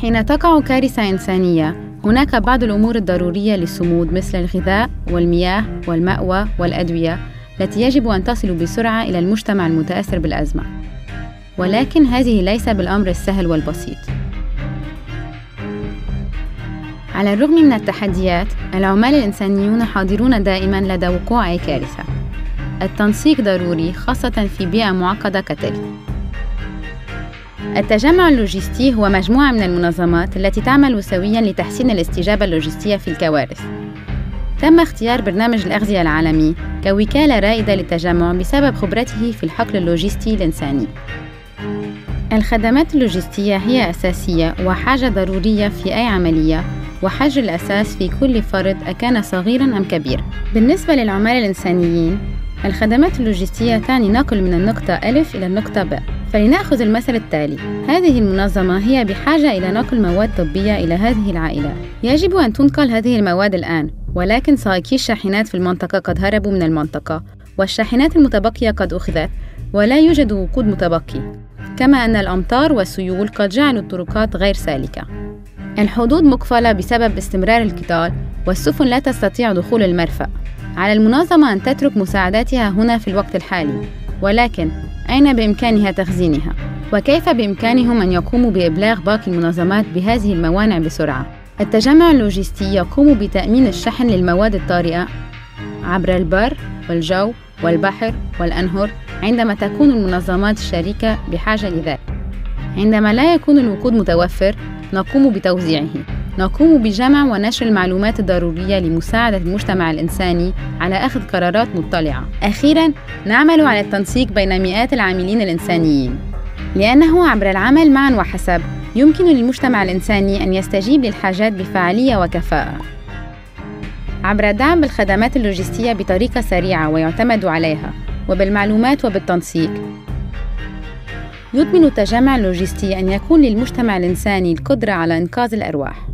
حين تقع كارثة إنسانية هناك بعض الأمور الضرورية للصمود مثل الغذاء والمياه والمأوى والأدوية التي يجب أن تصل بسرعة إلى المجتمع المتأثر بالأزمة. ولكن هذه ليس بالأمر السهل والبسيط. على الرغم من التحديات العمال الإنسانيون حاضرون دائما لدى وقوع أي كارثة. التنسيق ضروري خاصة في بيئة معقدة كتلك التجمع اللوجستي هو مجموعة من المنظمات التي تعمل سويا لتحسين الاستجابة اللوجستية في الكوارث. تم اختيار برنامج الأغذية العالمي كوكالة رائدة للتجمع بسبب خبرته في الحقل اللوجستي الإنساني. الخدمات اللوجستية هي أساسية وحاجة ضرورية في أي عملية وحجر الأساس في كل فرد أكان صغيرا أم كبير بالنسبة للعمال الإنسانيين الخدمات اللوجستية تعني نقل من النقطة ألف إلى النقطة ب فلنأخذ المثل التالي. هذه المنظمة هي بحاجة إلى نقل مواد طبية إلى هذه العائلات يجب أن تنقل هذه المواد الآن ولكن سائقي الشاحنات في المنطقة قد هربوا من المنطقة والشاحنات المتبقية قد أخذت ولا يوجد وقود متبقي. كما أن الأمطار والسيول قد جعلوا الطرقات غير سالكة. الحدود مقفلة بسبب استمرار القتال والسفن لا تستطيع دخول المرفأ. على المنظمة أن تترك مساعداتها هنا في الوقت الحالي ولكن أين بإمكانها تخزينها؟ وكيف بإمكانهم أن يقوموا بإبلاغ باقي المنظمات بهذه الموانع بسرعة؟ التجمع اللوجستي يقوم بتأمين الشحن للمواد الطارئة عبر البر والجو والبحر والأنهر عندما تكون المنظمات الشريكة بحاجة لذلك. عندما لا يكون الوقود متوفر، نقوم بتوزيعه. نقوم بجمع ونشر المعلومات الضرورية لمساعدة المجتمع الإنساني على أخذ قرارات مطلعة. أخيراً، نعمل على التنسيق بين مئات العاملين الإنسانيين، لأنه عبر العمل معاً وحسب يمكن للمجتمع الإنساني أن يستجيب للحاجات بفعالية وكفاءة. عبر الدعم بالخدمات اللوجستية بطريقة سريعة ويعتمد عليها، وبالمعلومات وبالتنسيق. يضمن التجمع اللوجستي أن يكون للمجتمع الإنساني القدرة على إنقاذ الأرواح.